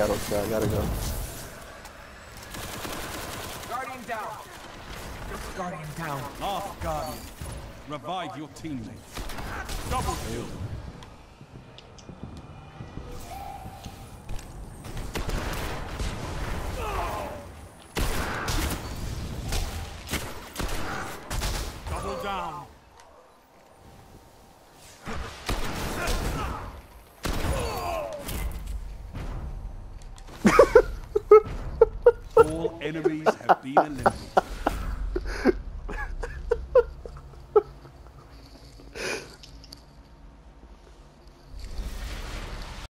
shadow shot. Uh, gotta go. Guardian down. Guardian down. Last Guardian. Revive your teammates. Double kill. Double down. All enemies have been eliminated.